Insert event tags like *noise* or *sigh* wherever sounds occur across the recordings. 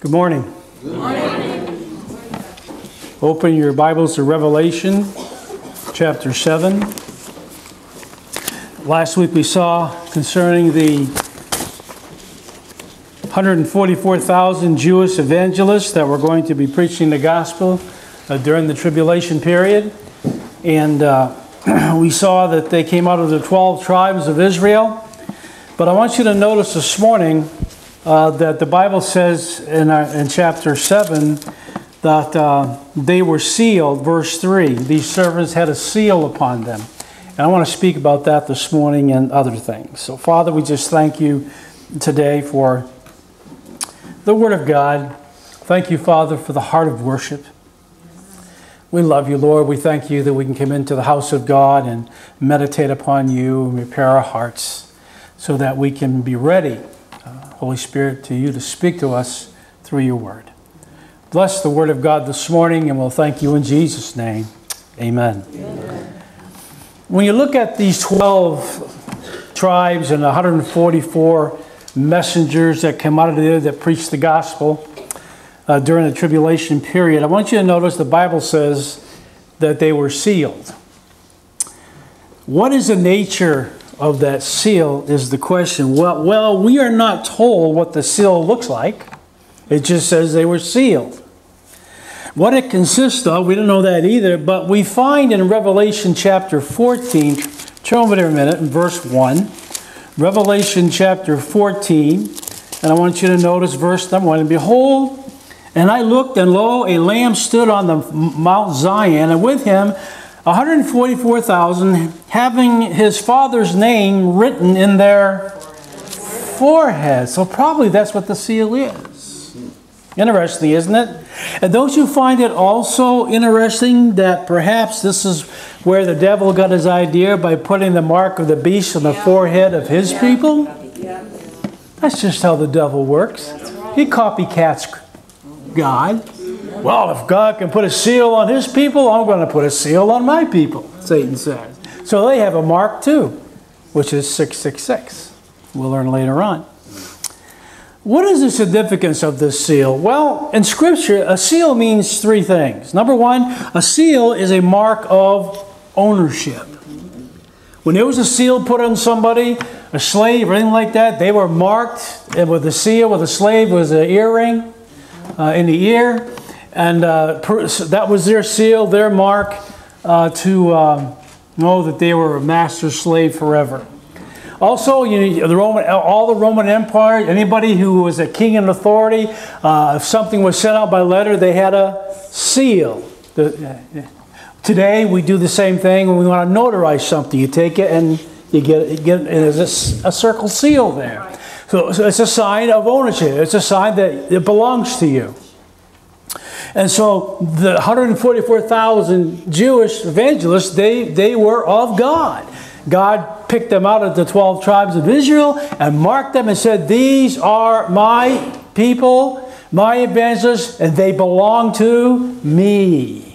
Good morning. Good morning. Open your Bibles to Revelation chapter 7. Last week we saw concerning the 144,000 Jewish evangelists that were going to be preaching the gospel uh, during the tribulation period. And uh, *clears throat* we saw that they came out of the 12 tribes of Israel. But I want you to notice this morning uh, that the Bible says in, our, in chapter 7 that uh, they were sealed, verse 3. These servants had a seal upon them. And I want to speak about that this morning and other things. So, Father, we just thank you today for the Word of God. Thank you, Father, for the heart of worship. We love you, Lord. We thank you that we can come into the house of God and meditate upon you and repair our hearts so that we can be ready Holy Spirit, to you to speak to us through your word. Bless the word of God this morning, and we'll thank you in Jesus' name. Amen. Amen. When you look at these 12 tribes and 144 messengers that came out of there that preached the gospel uh, during the tribulation period, I want you to notice the Bible says that they were sealed. What is the nature of that seal is the question. Well, well, we are not told what the seal looks like. It just says they were sealed. What it consists of, we don't know that either, but we find in Revelation chapter 14, turn over there a minute, in verse 1. Revelation chapter 14, and I want you to notice verse number 1. And behold, and I looked, and lo, a lamb stood on the Mount Zion, and with him 144,000 having his father's name written in their forehead. So probably that's what the seal is. Interesting, isn't it? And don't you find it also interesting that perhaps this is where the devil got his idea by putting the mark of the beast on the yeah. forehead of his yeah. people? Yeah. That's just how the devil works. Right. He copycats God. Well, if God can put a seal on his people, I'm going to put a seal on my people, Satan says. So they have a mark too, which is 666. We'll learn later on. What is the significance of this seal? Well, in Scripture, a seal means three things. Number one, a seal is a mark of ownership. When there was a seal put on somebody, a slave or anything like that, they were marked with a seal, with a slave was an earring uh, in the ear and uh, that was their seal, their mark uh, to um, know that they were a master slave forever. Also, you the Roman, all the Roman Empire, anybody who was a king in authority, uh, if something was sent out by letter, they had a seal. The, today, we do the same thing when we want to notarize something. You take it and you get, you get there's a, a circle seal there. So, so it's a sign of ownership. It's a sign that it belongs to you. And so the 144,000 Jewish evangelists, they, they were of God. God picked them out of the 12 tribes of Israel and marked them and said, These are my people, my evangelists, and they belong to me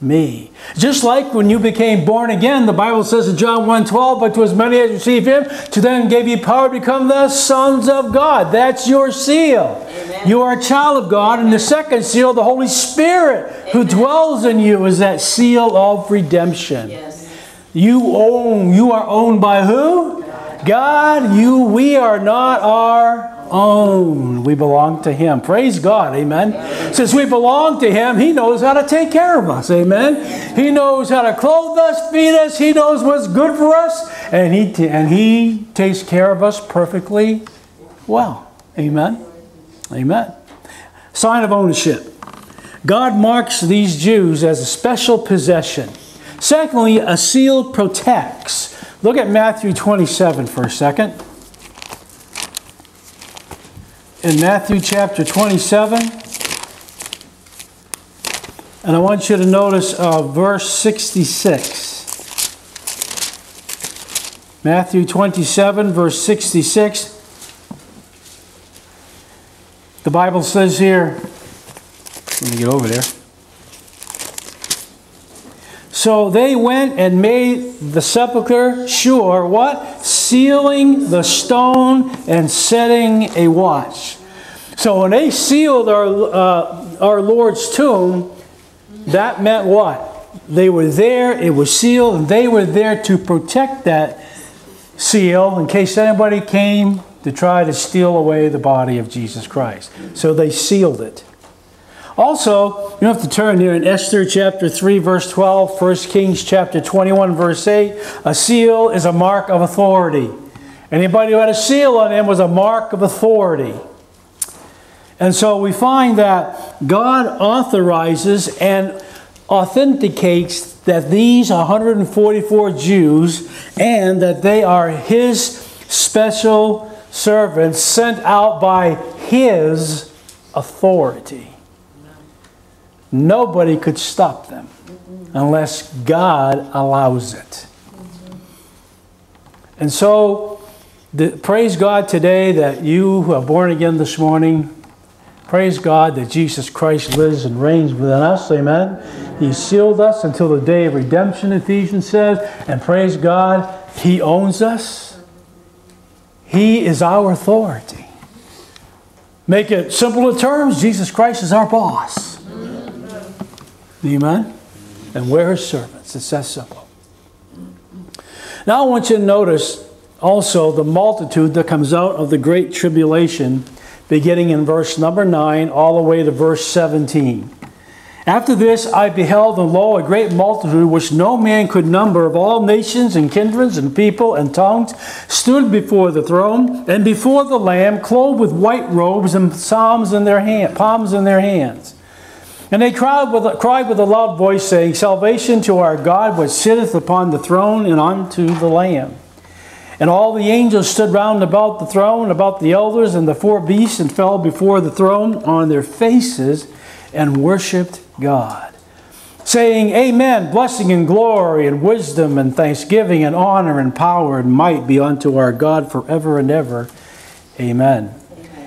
me. Just like when you became born again, the Bible says in John 1.12, But to as many as receive him, to them gave you power to become the sons of God. That's your seal. Amen. You are a child of God. And the second seal, the Holy Spirit, Amen. who dwells in you, is that seal of redemption. Yes. You own, you are owned by who? God. God. You, we are not our own. We belong to Him. Praise God. Amen. Since we belong to Him, He knows how to take care of us. Amen. He knows how to clothe us, feed us. He knows what's good for us. And He, and he takes care of us perfectly well. Amen. Amen. Sign of ownership. God marks these Jews as a special possession. Secondly, a seal protects. Look at Matthew 27 for a second in Matthew chapter 27. And I want you to notice uh, verse 66. Matthew 27, verse 66. The Bible says here, let me get over there. So they went and made the sepulchre sure, what? Sealing the stone and setting a watch. So when they sealed our, uh, our Lord's tomb, that meant what? They were there, it was sealed, and they were there to protect that seal in case anybody came to try to steal away the body of Jesus Christ. So they sealed it. Also, you have to turn here in Esther chapter 3, verse 12, 1 Kings chapter 21, verse 8. A seal is a mark of authority. Anybody who had a seal on him was a mark of authority. And so we find that God authorizes and authenticates that these 144 Jews and that they are his special servants sent out by his authority. Nobody could stop them unless God allows it. And so, the, praise God today that you who are born again this morning, praise God that Jesus Christ lives and reigns within us. Amen. He sealed us until the day of redemption, Ephesians says. And praise God, He owns us. He is our authority. Make it simple in terms Jesus Christ is our boss. Amen? And we're His servants. It's that simple. Now I want you to notice also the multitude that comes out of the great tribulation, beginning in verse number 9 all the way to verse 17. After this I beheld, and lo, a great multitude which no man could number of all nations and kindreds and people and tongues stood before the throne and before the Lamb, clothed with white robes and psalms in their hand, palms in their hands. And they cried with, a, cried with a loud voice, saying, Salvation to our God, which sitteth upon the throne, and unto the Lamb. And all the angels stood round about the throne, about the elders and the four beasts, and fell before the throne on their faces, and worshipped God, saying, Amen, blessing and glory and wisdom and thanksgiving and honor and power and might be unto our God forever and ever. Amen.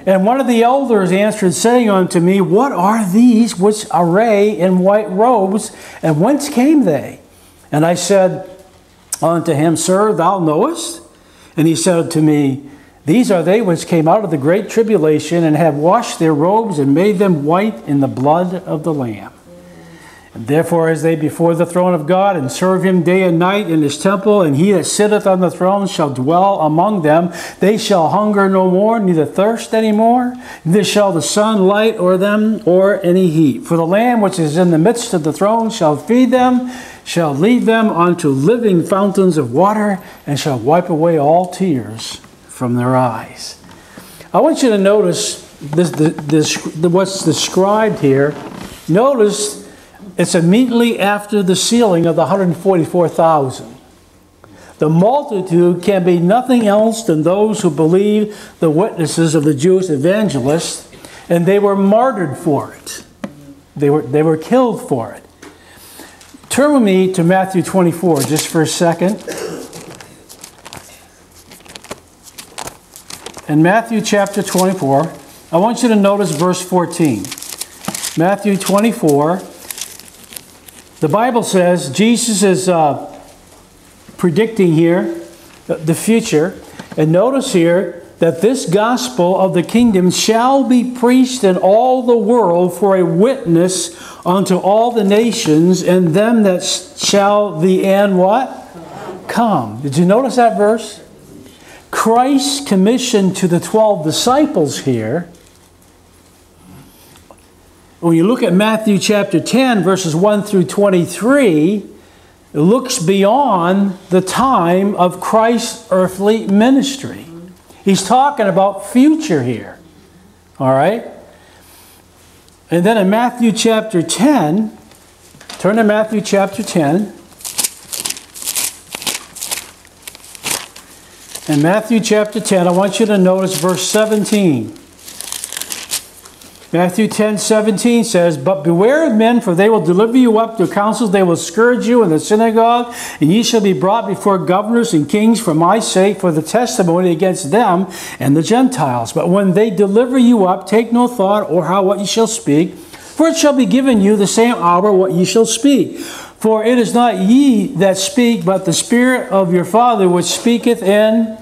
And one of the elders answered, saying unto me, What are these which array in white robes, and whence came they? And I said unto him, Sir, thou knowest? And he said to me, These are they which came out of the great tribulation, and have washed their robes, and made them white in the blood of the Lamb. And therefore, as they before the throne of God and serve him day and night in his temple, and he that sitteth on the throne shall dwell among them, they shall hunger no more, neither thirst any more, neither shall the sun light o'er them or any heat. For the Lamb which is in the midst of the throne shall feed them, shall lead them unto living fountains of water, and shall wipe away all tears from their eyes. I want you to notice this, this, this what's described here. Notice it's immediately after the sealing of the 144,000. The multitude can be nothing else than those who believe the witnesses of the Jewish evangelists, and they were martyred for it. They were, they were killed for it. Turn with me to Matthew 24 just for a second. In Matthew chapter 24, I want you to notice verse 14. Matthew 24, the Bible says Jesus is uh, predicting here the future. And notice here that this gospel of the kingdom shall be preached in all the world for a witness unto all the nations, and them that shall the end what? Come. Did you notice that verse? Christ's commission to the 12 disciples here when you look at Matthew chapter 10, verses 1 through 23, it looks beyond the time of Christ's earthly ministry. He's talking about future here. All right? And then in Matthew chapter 10, turn to Matthew chapter 10. In Matthew chapter 10, I want you to notice verse 17. Matthew 10 17 says, But beware of men, for they will deliver you up to councils, they will scourge you in the synagogue, and ye shall be brought before governors and kings for my sake, for the testimony against them and the Gentiles. But when they deliver you up, take no thought or how what ye shall speak, for it shall be given you the same hour what ye shall speak. For it is not ye that speak, but the Spirit of your Father which speaketh in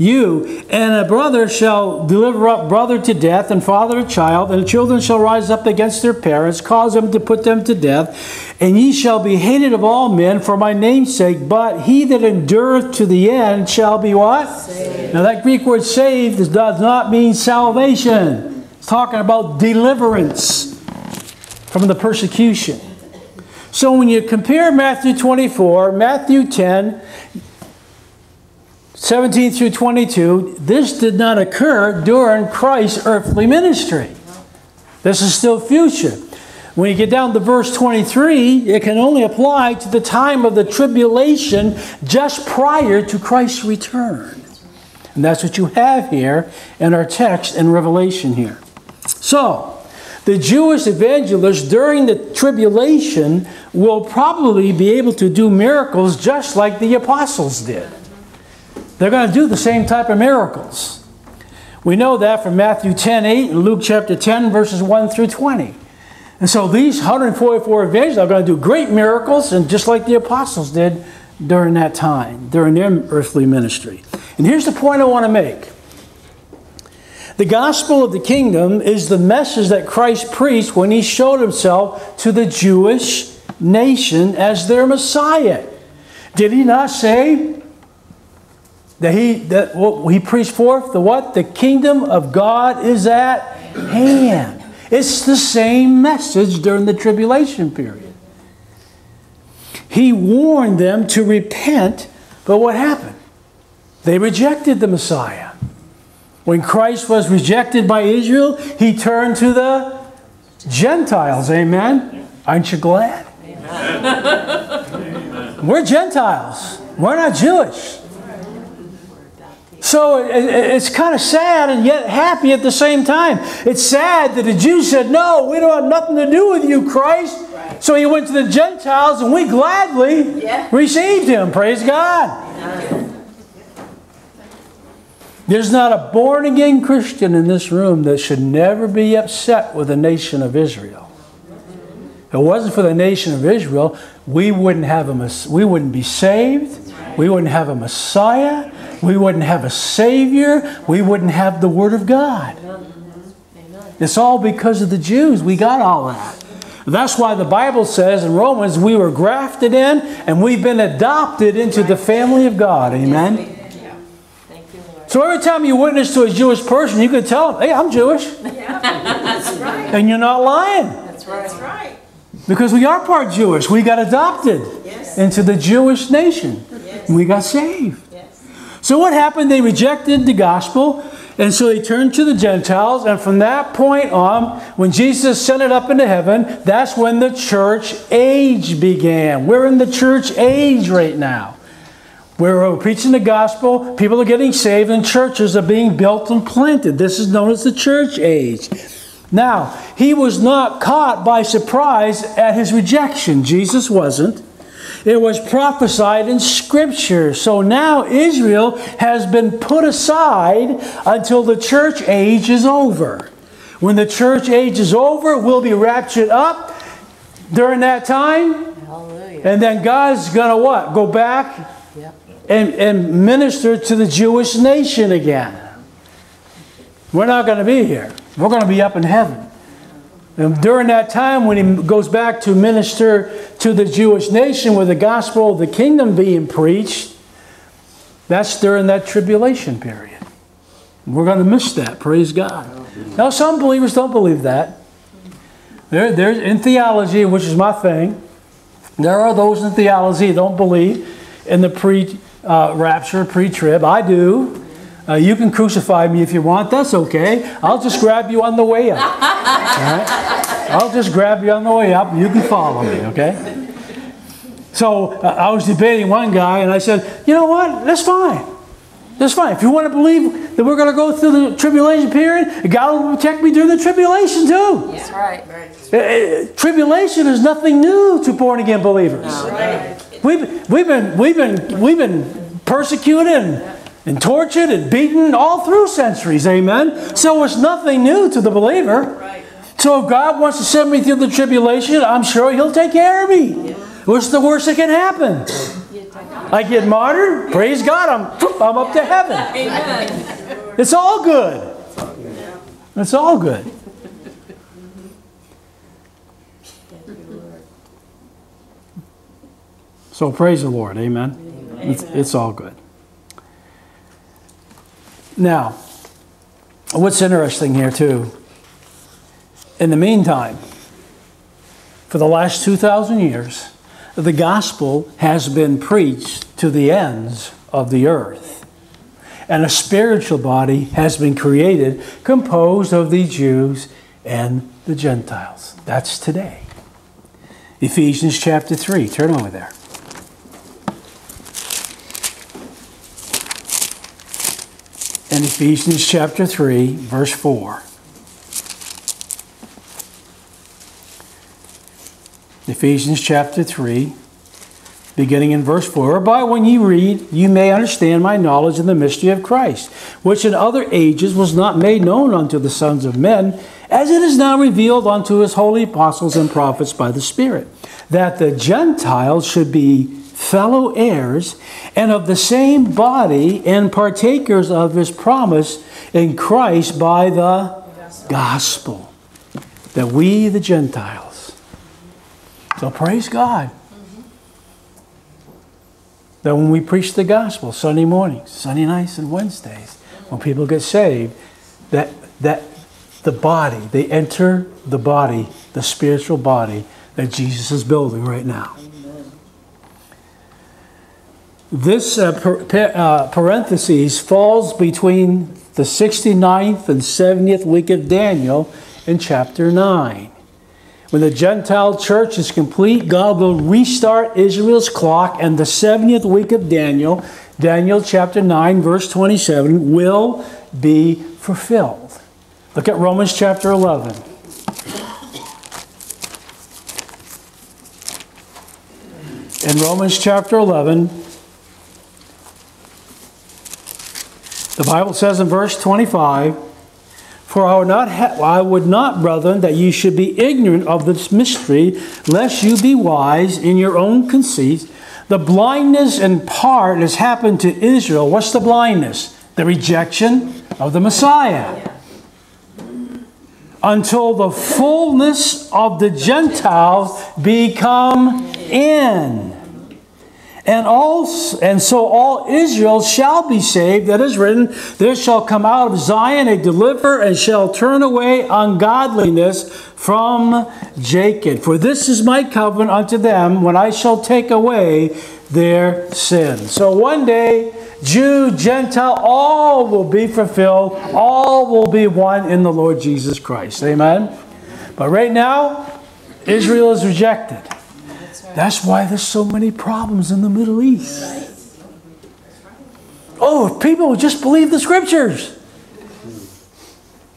you. And a brother shall deliver up brother to death, and father to child, and children shall rise up against their parents, cause them to put them to death. And ye shall be hated of all men for my name's sake, but he that endureth to the end shall be what? Saved. Now that Greek word saved does not mean salvation. It's talking about deliverance from the persecution. So when you compare Matthew 24, Matthew 10, 17 through 22, this did not occur during Christ's earthly ministry. This is still future. When you get down to verse 23, it can only apply to the time of the tribulation just prior to Christ's return. And that's what you have here in our text in Revelation here. So, the Jewish evangelists during the tribulation will probably be able to do miracles just like the apostles did. They're going to do the same type of miracles. We know that from Matthew 10 8 and Luke chapter 10, verses 1 through 20. And so these 144 evangelists are going to do great miracles, and just like the apostles did during that time, during their earthly ministry. And here's the point I want to make the gospel of the kingdom is the message that Christ preached when he showed himself to the Jewish nation as their Messiah. Did he not say that he that well, he preached forth the what? The kingdom of God is at hand. It's the same message during the tribulation period. He warned them to repent, but what happened? They rejected the Messiah. When Christ was rejected by Israel, he turned to the Gentiles. Amen? Aren't you glad? Amen. We're Gentiles. We're not Jewish. So it's kind of sad and yet happy at the same time. It's sad that the Jews said, No, we don't have nothing to do with you, Christ. So he went to the Gentiles and we gladly yeah. received him. Praise God. There's not a born again Christian in this room that should never be upset with the nation of Israel. If it wasn't for the nation of Israel, we wouldn't have a we wouldn't be saved. We wouldn't have a Messiah. We wouldn't have a Savior. We wouldn't have the Word of God. It's all because of the Jews. We got all that. That's why the Bible says in Romans, we were grafted in and we've been adopted into the family of God. Amen. So every time you witness to a Jewish person, you can tell them, hey, I'm Jewish. *laughs* Yeah. And you're not lying. That's right. That's right. Because we are part Jewish. We got adopted yes. into the Jewish nation. Yes. We got saved. So what happened? They rejected the gospel. And so they turned to the Gentiles. And from that point on, when Jesus sent it up into heaven, that's when the church age began. We're in the church age right now. We're preaching the gospel, people are getting saved, and churches are being built and planted. This is known as the church age. Now, he was not caught by surprise at his rejection. Jesus wasn't. It was prophesied in Scripture. So now Israel has been put aside until the church age is over. When the church age is over, we'll be raptured up during that time. Hallelujah. And then God's going to what? Go back and, and minister to the Jewish nation again. We're not going to be here. We're going to be up in heaven. And during that time, when he goes back to minister to the Jewish nation with the gospel of the kingdom being preached, that's during that tribulation period. We're going to miss that, praise God. Now, some believers don't believe that. There, there's in theology, which is my thing, there are those in theology that don't believe in the pre uh, rapture, pre trib. I do. Uh, you can crucify me if you want. That's okay. I'll just grab you on the way up. Right? I'll just grab you on the way up. You can follow me, okay? So uh, I was debating one guy, and I said, you know what? That's fine. That's fine. If you want to believe that we're going to go through the tribulation period, God will protect me during the tribulation too. That's right. Uh, uh, tribulation is nothing new to born again believers. No, right. We've, we've, been, we've, been, we've been persecuted and, tortured and beaten all through centuries. Amen. So it's nothing new to the believer. So if God wants to send me through the tribulation, I'm sure He'll take care of me. What's the worst that can happen? I get martyred, praise God, I'm, I'm up to heaven. Amen. It's all good. It's all good. So praise the Lord, amen. amen. It's, it's all good. Now, what's interesting here, too, in the meantime, for the last 2,000 years, the gospel has been preached to the ends of the earth. And a spiritual body has been created composed of the Jews and the Gentiles. That's today. Ephesians chapter 3. Turn over there. In Ephesians chapter 3, verse 4. Ephesians chapter 3, beginning in verse 4. Whereby when you read, you may understand my knowledge of the mystery of Christ, which in other ages was not made known unto the sons of men, as it is now revealed unto his holy apostles and prophets by the Spirit, that the Gentiles should be fellow heirs and of the same body and partakers of his promise in Christ by the gospel. That we, the Gentiles, so praise God. That when we preach the gospel Sunday mornings, Sunday nights, and Wednesdays, when people get saved, that that the body, they enter the body, the spiritual body that Jesus is building right now. This uh, per, uh, parentheses falls between the 69th and 70th week of Daniel in chapter 9. When the Gentile church is complete, God will restart Israel's clock, and the 70th week of Daniel, Daniel chapter 9, verse 27, will be fulfilled. Look at Romans chapter 11. In Romans chapter 11, the Bible says in verse 25, for I would not, I would not, brethren, that you should be ignorant of this mystery, lest you be wise in your own conceit. The blindness in part has happened to Israel. What's the blindness? The rejection of the Messiah. Until the fullness of the Gentiles become in. And, all, and so all Israel shall be saved. That is written, There shall come out of Zion a deliverer, and shall turn away ungodliness from Jacob. For this is my covenant unto them when I shall take away their sin. So one day, Jew, Gentile, all will be fulfilled. All will be one in the Lord Jesus Christ. Amen? But right now, Israel is rejected. That's why there's so many problems in the Middle East. Oh, if people would just believe the scriptures.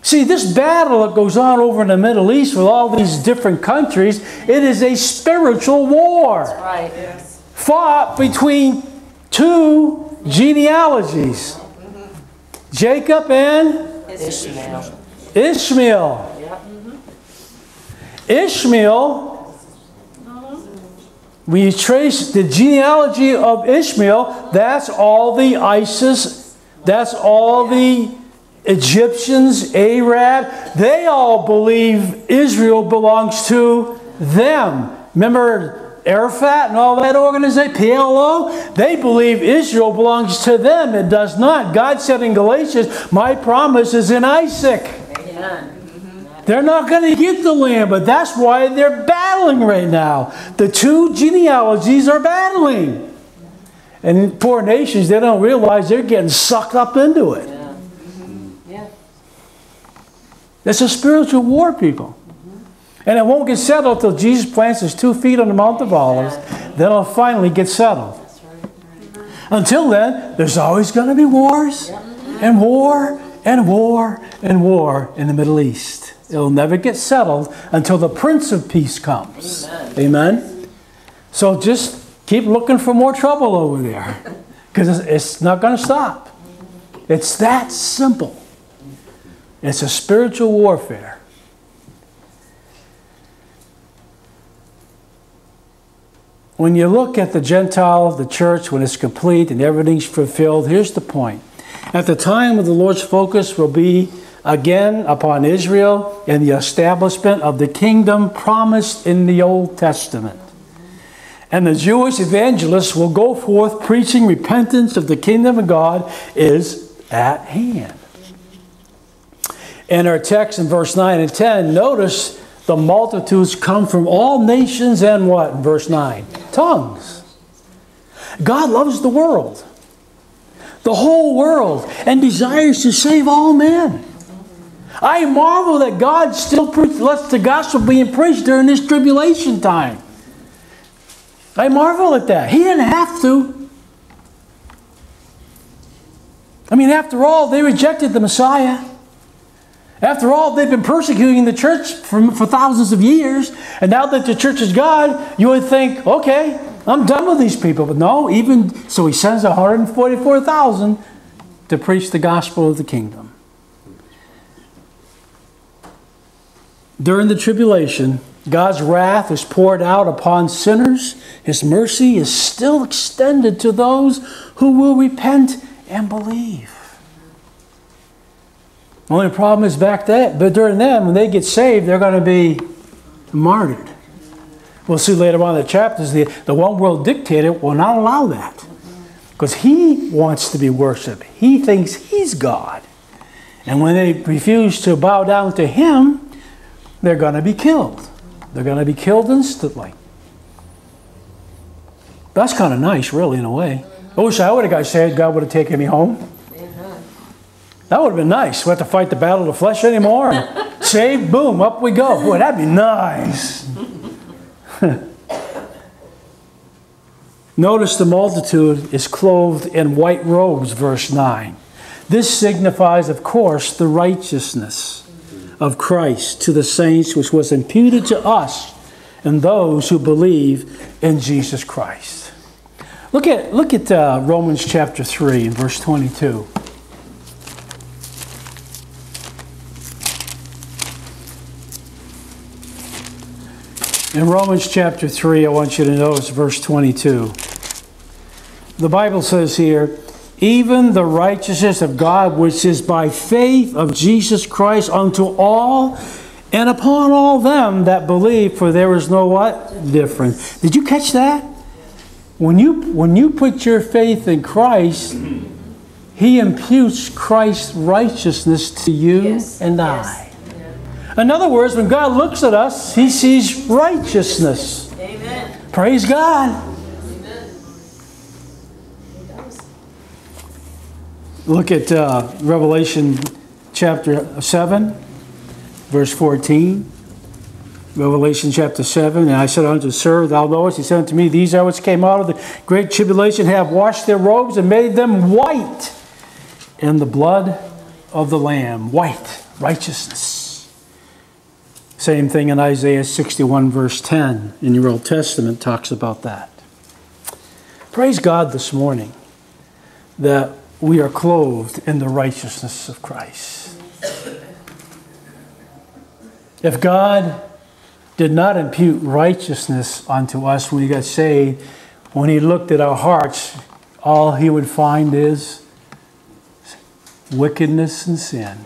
See, this battle that goes on over in the Middle East with all these different countries, it is a spiritual war. Right, yes. Fought between two genealogies Jacob and Ishmael. Ishmael. Ishmael we trace the genealogy of Ishmael, that's all the ISIS, that's all the Egyptians, Arab, they all believe Israel belongs to them. Remember Arafat and all that organization, PLO? They believe Israel belongs to them. It does not. God said in Galatians, My promise is in Isaac. Amen. They're not going to get the land, but that's why they're battling right now. The two genealogies are battling. And poor nations, they don't realize they're getting sucked up into it. Yeah. Mm-hmm. yeah. It's a spiritual war, people. And it won't get settled until Jesus plants his two feet on the Mount of Olives. Then it'll finally get settled. Until then, there's always going to be wars and war and war and war in the Middle East. It'll never get settled until the Prince of Peace comes. Amen. Amen? So just keep looking for more trouble over there because it's not going to stop. It's that simple. It's a spiritual warfare. when you look at the Gentile, the church, when it's complete and everything's fulfilled, here's the point. At the time of the Lord's focus will be again upon Israel and the establishment of the kingdom promised in the Old Testament. And the Jewish evangelists will go forth preaching repentance of the kingdom of God is at hand. In our text in verse 9 and 10, notice the multitudes come from all nations and what? Verse 9 tongues. God loves the world, the whole world, and desires to save all men. I marvel that God still lets the gospel being preached during this tribulation time. I marvel at that. He didn't have to. I mean, after all, they rejected the Messiah. After all, they've been persecuting the church for, for thousands of years, and now that the church is God, you would think, okay, I'm done with these people. But no, even so, he sends 144,000 to preach the gospel of the kingdom. During the tribulation, God's wrath is poured out upon sinners. His mercy is still extended to those who will repent and believe. Only problem is back then, but during them, when they get saved, they're going to be martyred. We'll see later on in the chapters, the, the one world dictator will not allow that. Because he wants to be worshiped. He thinks he's God. And when they refuse to bow down to him, they're going to be killed. They're going to be killed instantly. That's kind of nice, really, in a way. I wish I would have got saved, God would have taken me home. That would have been nice. We have to fight the battle of the flesh anymore. *laughs* And save, boom, up we go. Boy, that'd be nice. *laughs* Notice the multitude is clothed in white robes, verse 9. This signifies, of course, the righteousness of Christ to the saints, which was imputed to us and those who believe in Jesus Christ. Look at, look at uh, Romans chapter 3 and verse 22. In Romans chapter 3, I want you to notice verse 22. The Bible says here, even the righteousness of God, which is by faith of Jesus Christ unto all and upon all them that believe, for there is no what? Difference. Did you catch that? When you, when you put your faith in Christ, He imputes Christ's righteousness to you yes. and I. In other words, when God looks at us, He sees righteousness. Amen. Praise God. Look at uh, Revelation chapter 7, verse 14. Revelation chapter 7, and I said unto Sir, thou knowest, he said unto me, These are which came out of the great tribulation, have washed their robes and made them white in the blood of the Lamb. White, righteousness. Same thing in Isaiah 61, verse 10 in your Old Testament talks about that. Praise God this morning that we are clothed in the righteousness of Christ. If God did not impute righteousness unto us when He got saved, when He looked at our hearts, all He would find is wickedness and sin.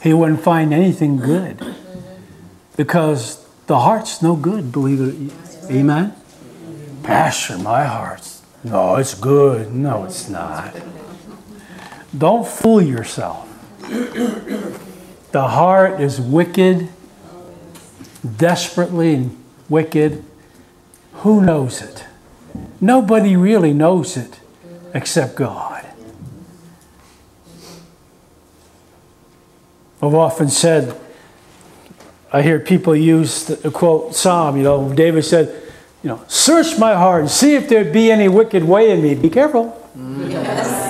He wouldn't find anything good because the heart's no good, believe it. Amen? Pastor, my heart's, no, it's good. No, it's not. Don't fool yourself. The heart is wicked, desperately wicked. Who knows it? Nobody really knows it except God. I've often said, I hear people use the quote Psalm, you know, David said, you know, search my heart and see if there be any wicked way in me. Be careful. Yes.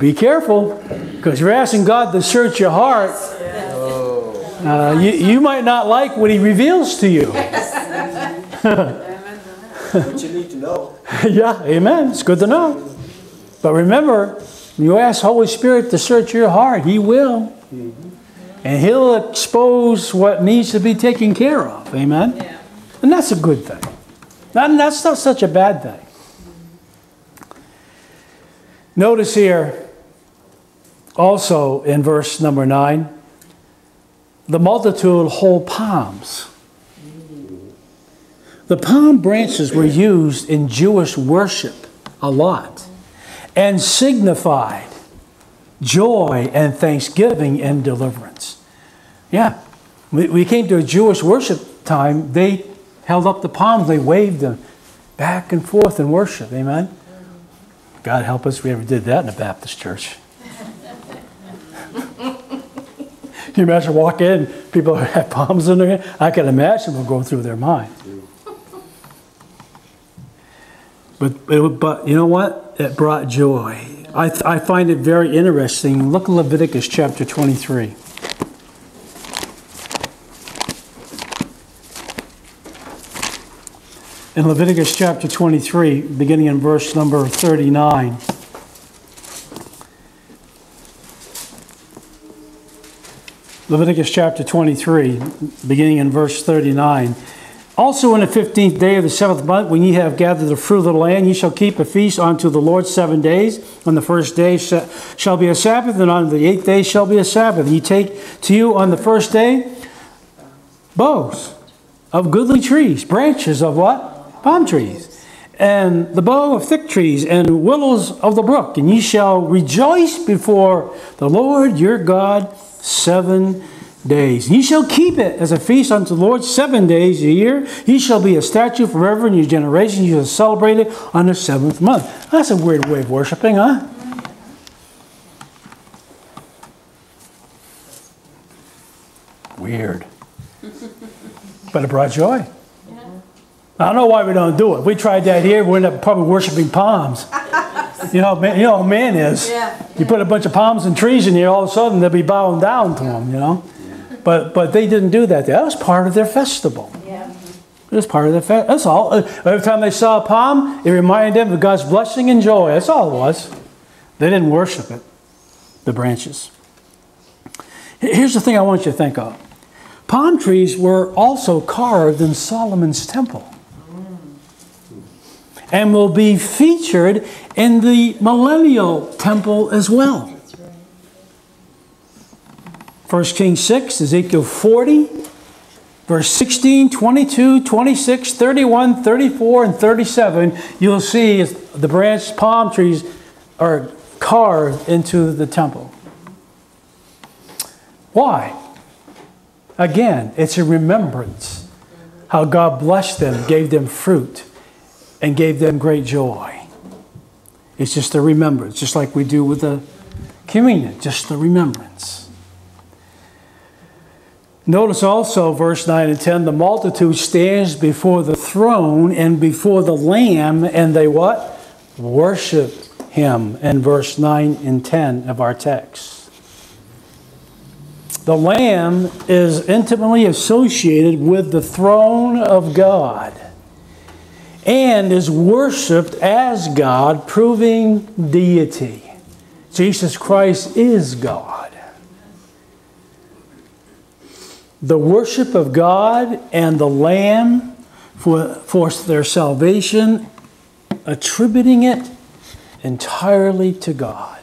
Be careful, because you're asking God to search your heart. Uh, you, you might not like what He reveals to you. what you need to know. *laughs* yeah, amen. It's good to know. But remember, when you ask Holy Spirit to search your heart, He will. Mm -hmm. And He'll expose what needs to be taken care of. Amen? Yeah. And that's a good thing. And that's not such a bad thing. Notice here, also in verse number 9, the multitude hold palms. The palm branches were used in Jewish worship a lot and signified joy and thanksgiving and deliverance. Yeah, we, we came to a Jewish worship time, they held up the palms, they waved them back and forth in worship. Amen. God help us we ever did that in a Baptist church. Can *laughs* you imagine walk in, people *laughs* have palms in their hand? I can imagine what go through their mind. But, but you know what? It brought joy. I, I find it very interesting. Look at Leviticus chapter 23. In Leviticus chapter 23, beginning in verse number 39. Leviticus chapter 23, beginning in verse 39. Also, in the fifteenth day of the seventh month, when ye have gathered the fruit of the land, ye shall keep a feast unto the Lord seven days. On the first day shall be a Sabbath, and on the eighth day shall be a Sabbath. Ye take to you on the first day boughs of goodly trees, branches of what? Palm trees. And the bough of thick trees, and willows of the brook. And ye shall rejoice before the Lord your God seven days. Ye shall keep it as a feast unto the Lord seven days a year. Ye shall be a statue forever in your generation. You shall celebrate it on the seventh month. That's a weird way of worshiping, huh? Weird. *laughs* But it brought joy. I don't know why we don't do it. We tried that here, we'd end up probably worshiping palms. *laughs* You know, man, you know, man is. Yeah. You put a bunch of palms and trees in here, all of a sudden they'll be bowing down to them. You know. But but they didn't do that. That was part of their festival. Yeah. It was part of their festival. That's all. Uh, Every time they saw a palm, it reminded them of God's blessing and joy. That's all it was. They didn't worship it, the branches. Here's the thing I want you to think of. Palm trees were also carved in Solomon's temple and will be featured in the millennial temple as well. 1 Kings 6, Ezekiel 40, verse 16, 22, 26, 31, 34, and 37. You'll see the branch palm trees are carved into the temple. Why? Again, it's a remembrance how God blessed them, gave them fruit, and gave them great joy. It's just a remembrance, just like we do with the communion, just the remembrance. Notice also, verse 9 and 10, the multitude stands before the throne and before the Lamb, and they what? Worship him in verse 9 and 10 of our text. The Lamb is intimately associated with the throne of God and is worshiped as God, proving deity. Jesus Christ is God. The worship of God and the Lamb for, for their salvation, attributing it entirely to God.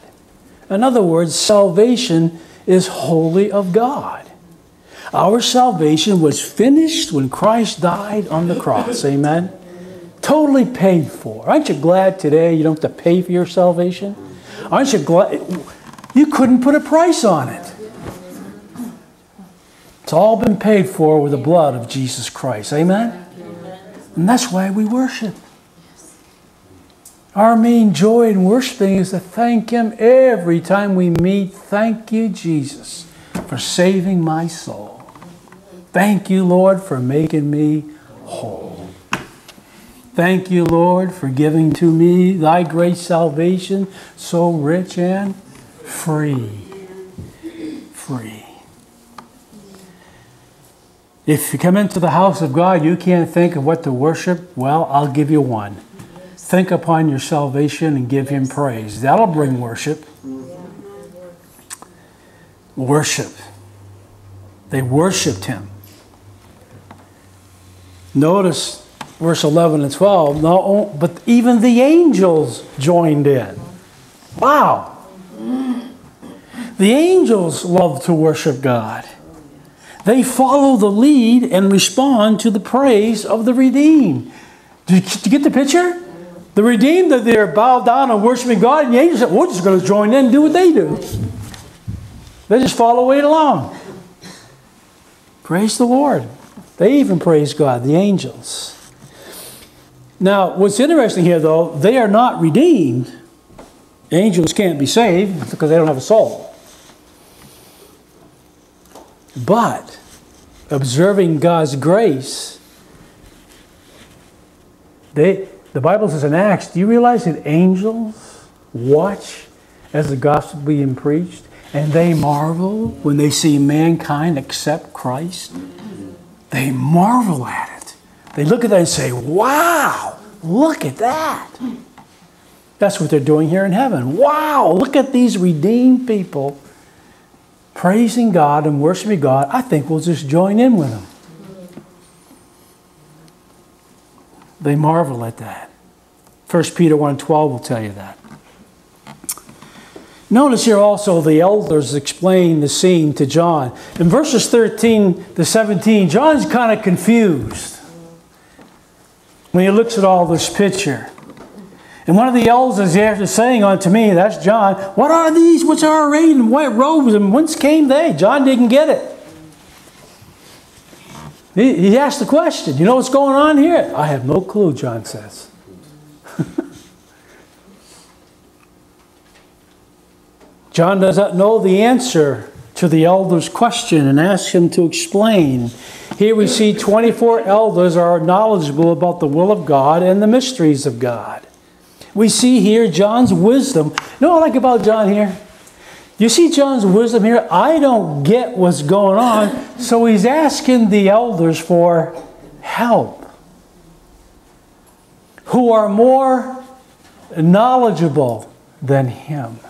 In other words, salvation is wholly of God. Our salvation was finished when Christ died on the cross. Amen. Totally paid for. Aren't you glad today you don't have to pay for your salvation? Aren't you glad? You couldn't put a price on it. It's all been paid for with the blood of Jesus Christ. Amen? And that's why we worship. Our main joy in worshiping is to thank Him every time we meet. Thank you, Jesus, for saving my soul. Thank you, Lord, for making me whole. Thank you, Lord, for giving to me thy great salvation, so rich and free. Free. If you come into the house of God, you can't think of what to worship, well, I'll give you one. Think upon your salvation and give Him praise. That'll bring worship. Worship. They worshiped Him. Notice verse 11 and 12. No, but even the angels joined in. Wow. The angels love to worship God. They follow the lead and respond to the praise of the redeemed. Did you get the picture? The redeemed they're there bowed down and worshiping God, and the angels said, We're just going to join in and do what they do. They just follow it along. Praise the Lord. They even praise God, the angels. Now, what's interesting here, though, they are not redeemed. Angels can't be saved because they don't have a soul. But observing God's grace, they, the Bible says in Acts, do you realize that angels watch as the gospel being preached and they marvel when they see mankind accept Christ? They marvel at it. They look at that and say, wow, look at that. That's what they're doing here in heaven. Wow, look at these redeemed people praising God and worshiping God. I think we'll just join in with them. They marvel at that. 1 Peter 1.12 will tell you that. Notice here also the elders explain the scene to John. In verses 13 to 17, John's kind of confused when he looks at all this picture. And one of the elders after saying unto me, that's John, what are these which are arrayed in white robes, and whence came they? John didn't get it. He, he asked the question, you know what's going on here? I have no clue, John says. *laughs* John does not know the answer to the elder's question and asks him to explain. Here we see 24 elders are knowledgeable about the will of God and the mysteries of God. We see here John's wisdom. You know what I like about John here? You see John's wisdom here? I don't get what's going on, so he's asking the elders for help who are more knowledgeable than him.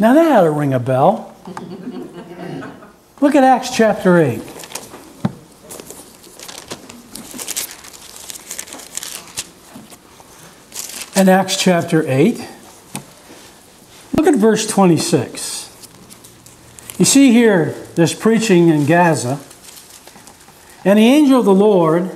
Now that ought to ring a bell. *laughs* Look at Acts chapter 8. In Acts chapter 8, look at verse 26. You see here, there's preaching in Gaza. And the angel of the Lord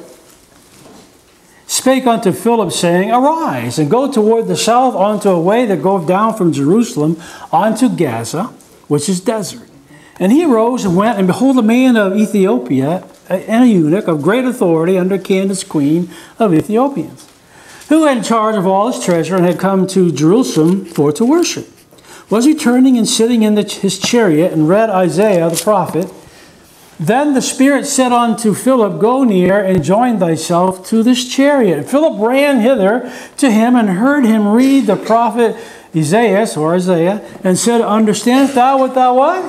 spake unto Philip, saying, Arise, and go toward the south unto a way that goeth down from Jerusalem unto Gaza, which is desert. And he arose and went, and behold, a man of Ethiopia, and a eunuch of great authority under Candace, queen of Ethiopians, who had charge of all his treasure and had come to Jerusalem for to worship, was returning and sitting in the, his chariot and read Isaiah the prophet. Then the Spirit said unto Philip, Go near and join thyself to this chariot. And Philip ran hither to him and heard him read the prophet Isaiah, or Isaiah, and said, Understandest thou what thou what?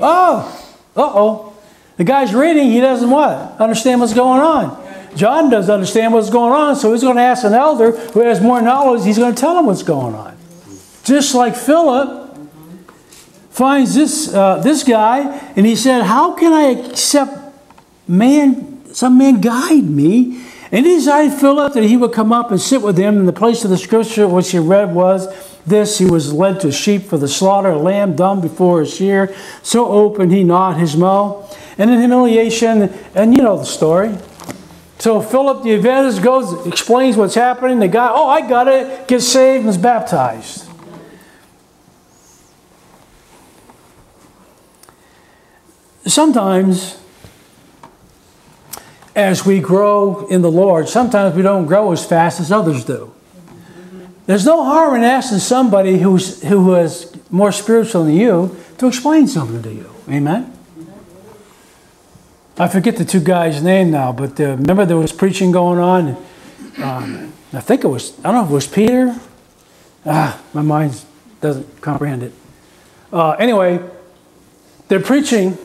Oh, uh-oh. The guy's reading, he doesn't what? Understand what's going on. John doesn't understand what's going on, so he's going to ask an elder who has more knowledge, he's going to tell him what's going on. Just like Philip finds this, uh, this guy, and he said, How can I accept man, some man guide me? And he decided Philip that he would come up and sit with him in the place of the scripture which he read was this he was led to sheep for the slaughter, a lamb dumb before his shear, so opened he not his mouth. And in humiliation, and you know the story. So Philip the evangelist goes, explains what's happening. The guy, oh, I got it, gets saved and is baptized. Sometimes, as we grow in the Lord, sometimes we don't grow as fast as others do. There's no harm in asking somebody who's, who is more spiritual than you to explain something to you. Amen? I forget the two guys' name now, but uh, remember there was preaching going on. Um, I think it was, I don't know if it was Peter. Ah, my mind doesn't comprehend it. Uh, anyway, they're preaching,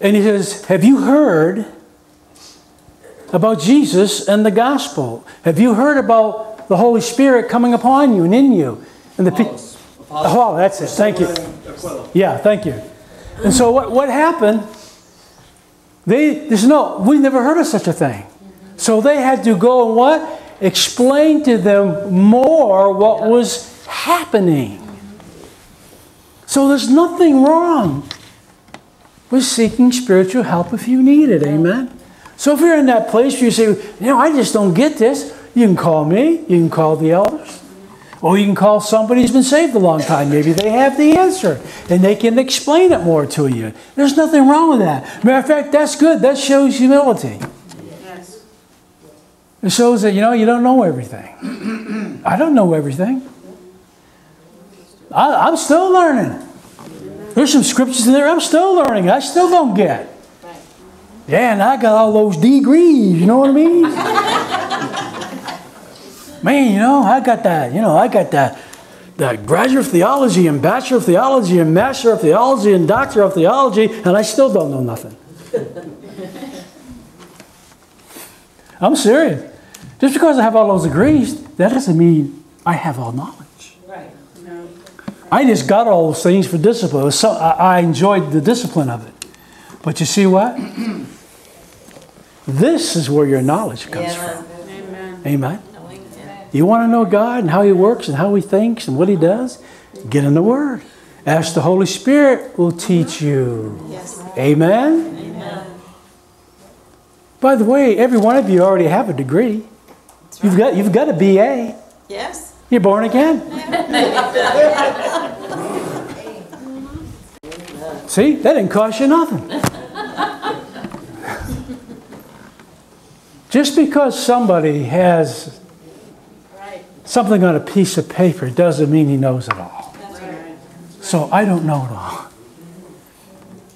and he says, Have you heard about Jesus and the gospel? Have you heard about the Holy Spirit coming upon you and in you? And the pe- Oh, that's it. Thank you. Yeah, thank you. And so what, what happened? They, there's no, we never heard of such a thing. So they had to go and what? Explain to them more what was happening. So there's nothing wrong with seeking spiritual help if you need it. Amen. So if you're in that place where you say, you know, I just don't get this, you can call me, you can call the elders. Or you can call somebody who's been saved a long time. Maybe they have the answer and they can explain it more to you. There's nothing wrong with that. Matter of fact, that's good. That shows humility. Yes. It shows that, you know, you don't know everything. *clears throat* I don't know everything. I, I'm still learning. There's some scriptures in there I'm still learning. I still don't get. Yeah, and I got all those degrees, you know what I mean? *laughs* Man, you know, I got that, you know, I got that, that graduate of theology and bachelor of theology and master of theology and doctor of theology, and I still don't know nothing. *laughs* I'm serious. Just because I have all those degrees, that doesn't mean I have all knowledge. Right. No. I just got all those things for discipline. So I I enjoyed the discipline of it. But you see what? *clears throat* This is where your knowledge comes from. Amen. Amen. You want to know God and how He works and how He thinks and what He does? Get in the Word. Ask the Holy Spirit will teach you. Yes. Amen. Amen. By the way, every one of you already have a degree. You've got you've got a BA. Yes. You're born again. *laughs* See, that didn't cost you nothing. *laughs* Just because somebody has Right. Something on a piece of paper doesn't mean he knows it all. So I don't know it all.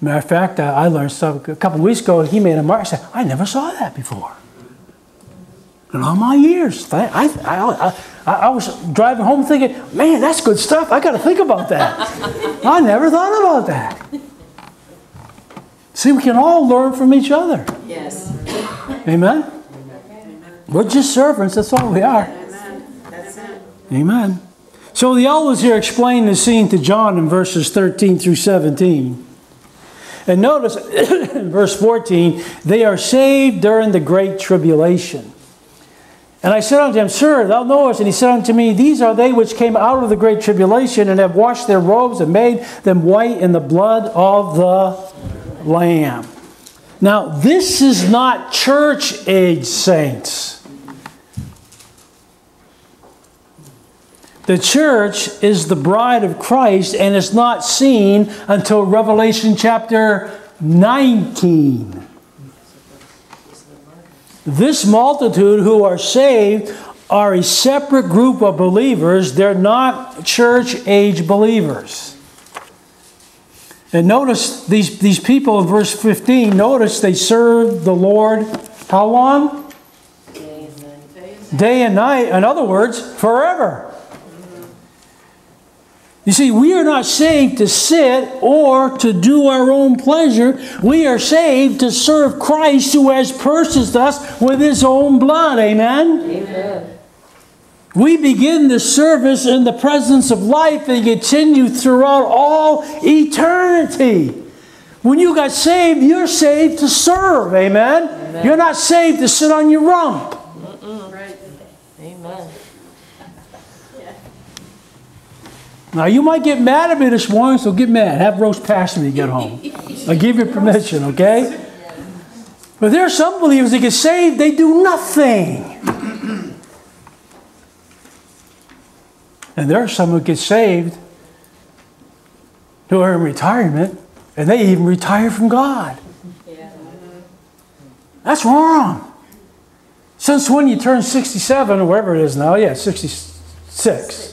Matter of fact, I I learned stuff a couple of weeks ago. He made a mark. I said, I never saw that before. In all my years, I, I, I, I, I was driving home thinking, man, that's good stuff. I got to think about that. I never thought about that. See, we can all learn from each other. Yes. Amen? We're just servants. That's all we are. Amen. So the elders here explain the scene to John in verses 13 through 17. And notice in *coughs* verse 14, they are saved during the great tribulation. And I said unto him, Sir, thou knowest. And he said unto me, These are they which came out of the great tribulation and have washed their robes and made them white in the blood of the Lamb. Now, this is not church age saints. The church is the bride of Christ and is not seen until Revelation chapter 19. This multitude who are saved are a separate group of believers. They're not church age believers. And notice these, these people in verse 15, notice they served the Lord how long? Day and night. In other words, forever. You see, we are not saved to sit or to do our own pleasure. We are saved to serve Christ who has purchased us with his own blood. Amen? Amen. We begin the service in the presence of life and continue throughout all eternity. When you got saved, you're saved to serve. Amen? You're not saved to sit on your rump. Right. Amen. Now, you might get mad at me this morning, so get mad. Have roast past when you get home. I give you permission, okay? But there are some believers that get saved, they do nothing. And there are some who get saved who are in retirement, and they even retire from God. That's wrong. Since when you turn 67 or whatever it is now, yeah, 66.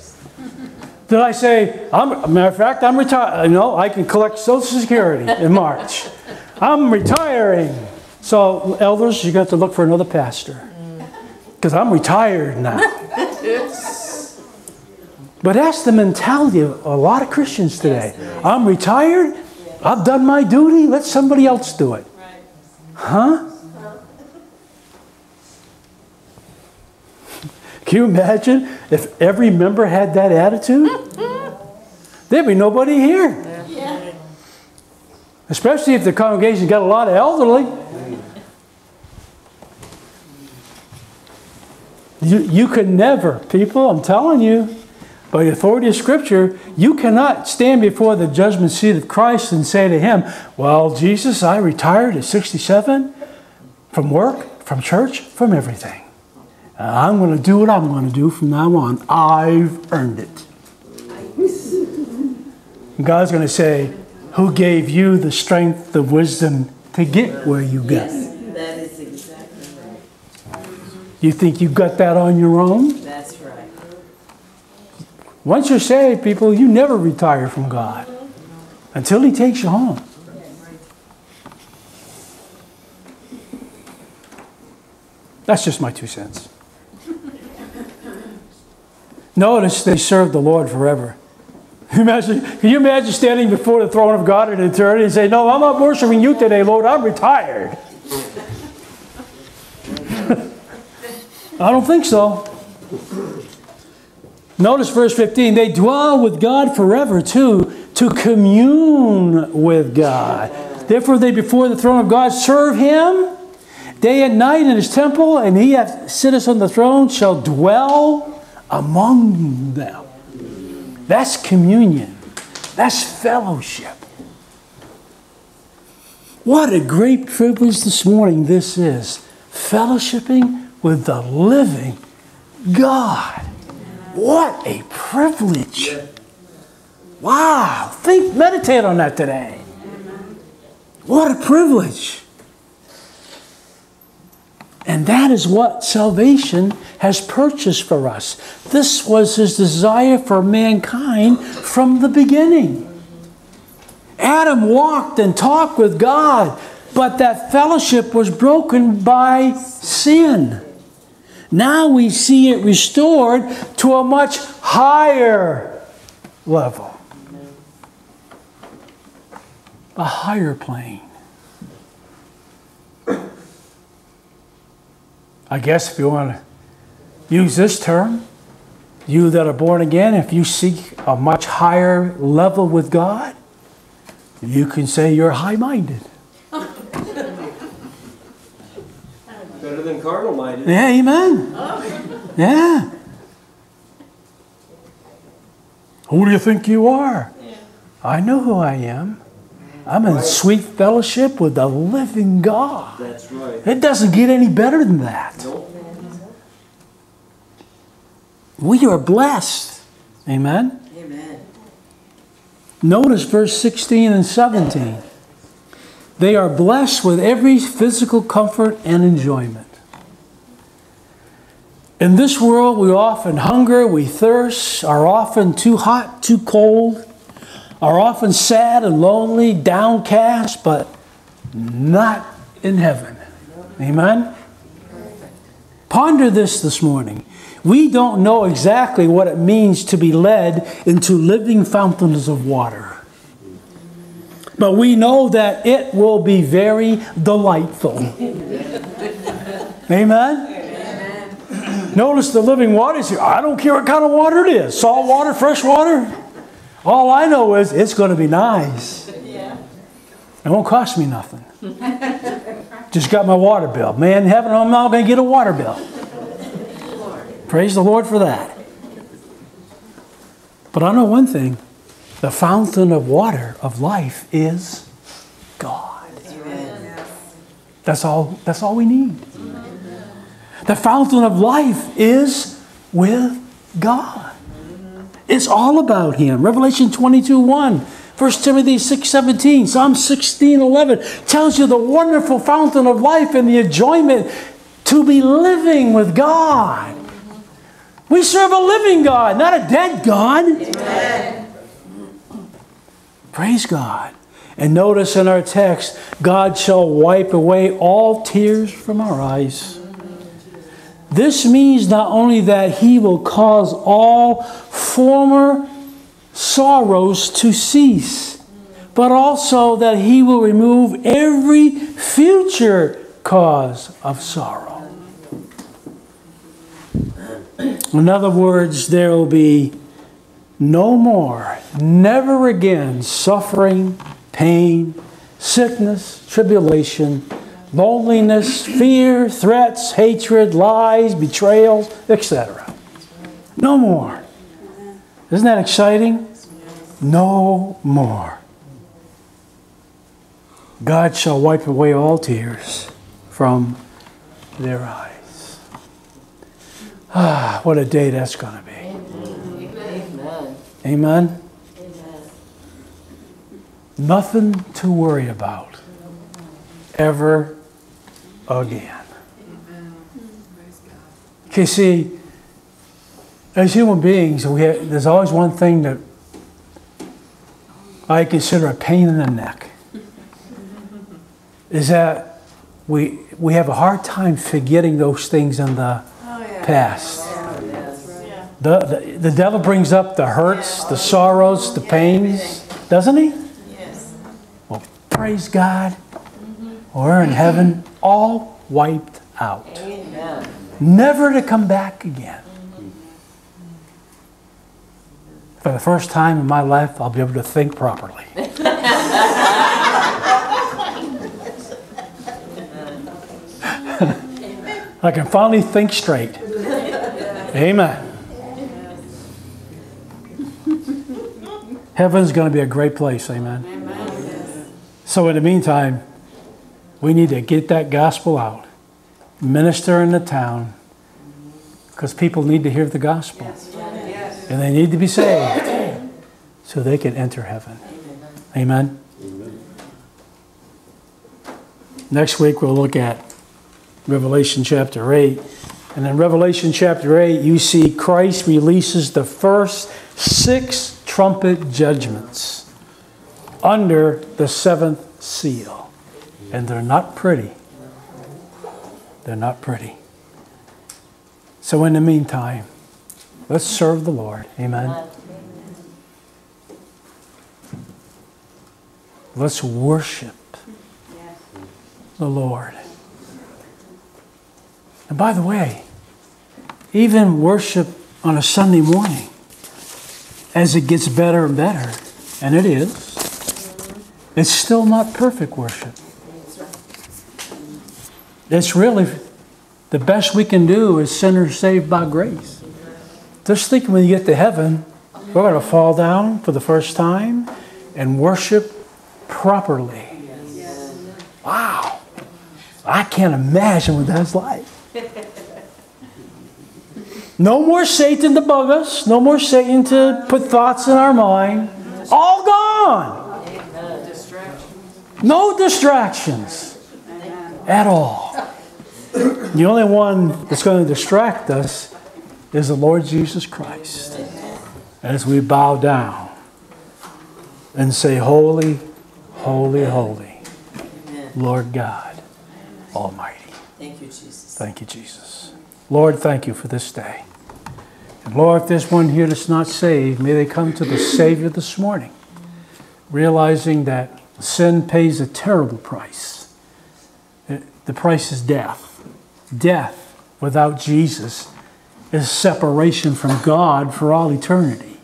Did I say, I'm, matter of fact, I'm retired. You know, I can collect Social Security in March. I'm retiring. So, elders, you got to look for another pastor. Because I'm retired now. but that's the mentality of a lot of Christians today. I'm retired. I've done my duty. Let somebody else do it. Right. Huh? Can you imagine if every member had that attitude? There'd be nobody here. Yeah. Especially if the congregation's got a lot of elderly. You, you could never, people, I'm telling you, by the authority of Scripture, you cannot stand before the judgment seat of Christ and say to Him, Well, Jesus, I retired at 67 from work, from church, from everything. And I'm going to do what I'm going to do from now on. I've earned it. And God's going to say, Who gave you the strength, the wisdom to get where you got? Yes, That is exactly right. You think you got that on your own? That's right. Once you're saved, people, you never retire from God until He takes you home. That's just my two cents. Notice they serve the Lord forever. *laughs* Imagine, can you imagine standing before the throne of God in eternity and say, No, I'm not worshiping you today, Lord, I'm retired? *laughs* I don't think so. Notice verse 15. They dwell with God forever, too, to commune with God. Therefore, they before the throne of God serve Him day and night in His temple, and He that sitteth on the throne shall dwell among them. That's communion, that's fellowship. What a great privilege this morning this is fellowshipping with the living God. What a privilege. Wow. Think, meditate on that today. What a privilege. And that is what salvation has purchased for us. This was his desire for mankind from the beginning. Adam walked and talked with God, but that fellowship was broken by sin. Now we see it restored to a much higher level, a higher plane. I guess if you want to use this term, you that are born again, if you seek a much higher level with God, you can say you're high minded. *laughs* Better than carnal minded. Yeah, amen. *laughs* Yeah. Who do you think you are? I know who I am. I'm in sweet fellowship with the living God. That's right. It doesn't get any better than that. Nope. We are blessed. Amen. Amen. Notice verse 16 and 17. They are blessed with every physical comfort and enjoyment. In this world, we often hunger, we thirst, are often too hot, too cold, are often sad and lonely, downcast, but not in heaven. Amen? Ponder this this morning. We don't know exactly what it means to be led into living fountains of water. But we know that it will be very delightful. Amen? Notice the living waters here. I don't care what kind of water it is salt water, fresh water. All I know is it's going to be nice. Yeah. It won't cost me nothing. *laughs* Just got my water bill. Man, in heaven, I'm not going to get a water bill. Praise the Lord for that. But I know one thing the fountain of water of life is God. That's all, that's all we need. The fountain of life is with God. It's all about Him. Revelation 22 1. 1 Timothy 6 17, Psalm 16 11 tells you the wonderful fountain of life and the enjoyment to be living with God. We serve a living God, not a dead God. Praise God. And notice in our text, God shall wipe away all tears from our eyes. This means not only that He will cause all former sorrows to cease, but also that He will remove every future cause of sorrow. In other words, there will be no more, never again, suffering, pain, sickness, tribulation, loneliness, fear, threats, hatred, lies, betrayals, etc. No more. Isn't that exciting? No more. God shall wipe away all tears from their eyes. Ah, what a day that's going to be. Amen. Amen. Nothing to worry about ever again. Okay, see, as human beings, we have, there's always one thing that I consider a pain in the neck. *laughs* Is that we we have a hard time forgetting those things in the oh, past. Oh, the, the, the devil brings up the hurts, the sorrows, the pains, doesn't he? Yes. Well, praise God. We're in heaven, all wiped out. Amen. Never to come back again. For the first time in my life, I'll be able to think properly. *laughs* I can finally think straight. Amen. Heaven's going to be a great place. Amen. So, in the meantime, we need to get that gospel out, minister in the town, because people need to hear the gospel. And they need to be saved so they can enter heaven. Amen. Next week, we'll look at Revelation chapter 8. And in Revelation chapter 8, you see Christ releases the first six trumpet judgments under the seventh seal. And they're not pretty. They're not pretty. So, in the meantime, let's serve the Lord. Amen. Let's worship the Lord. And by the way, even worship on a Sunday morning, as it gets better and better, and it is, it's still not perfect worship. It's really the best we can do is sinners saved by grace. Just think when you get to heaven, we're going to fall down for the first time and worship properly. Wow. I can't imagine what that's like. No more Satan to bug us. No more Satan to put thoughts in our mind. All gone. No distractions at all. The only one that's going to distract us is the Lord Jesus Christ. As we bow down and say, Holy, holy, holy, Lord God Almighty. Thank you, Jesus. Thank you, Jesus. Lord, thank you for this day. And Lord, if there's one here that's not saved, may they come to the Savior this morning, realizing that sin pays a terrible price. The price is death. Death without Jesus is separation from God for all eternity.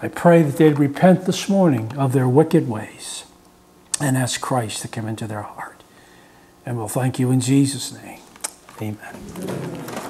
I pray that they'd repent this morning of their wicked ways and ask Christ to come into their heart. And we'll thank you in Jesus' name. Amen.